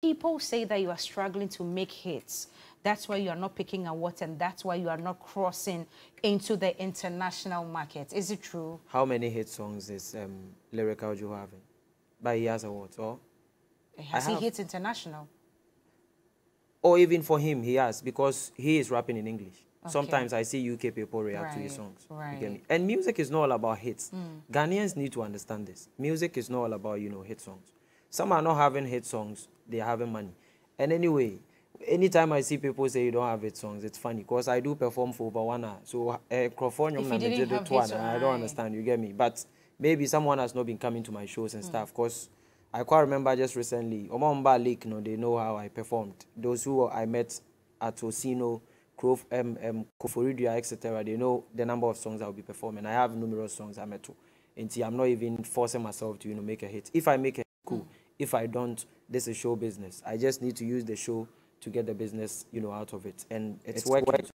People say that you are struggling to make hits. That's why you are not picking a what, and that's why you are not crossing into the international market. Is it true? How many hit songs is um, Lyrical Joe having? But he has awards, or? Has he hit international? Or even for him, he has, because he is rapping in English. Okay. Sometimes I see UK people react right, to his songs. Right. And music is not all about hits. Mm. Ghanaians need to understand this. Music is not all about, you know, hit songs. Some are not having hit songs, they are having money. And anyway, anytime I see people say you don't have hit songs, it's funny because I do perform for over one hour. So, uh, you didn't have hits, I don't understand, you get me? But maybe someone has not been coming to my shows and mm. stuff because I quite remember just recently, Omamba Lake, you know, they know how I performed. Those who I met at Osino, Grove, um, um, Koforidua, etc., they know the number of songs I'll be performing. I have numerous songs I'm to. And see, I'm not even forcing myself to, you know, make a hit. If I make a cool. Mm. If I don't, this is show business. I just need to use the show to get the business, you know, out of it. And it's, it's working.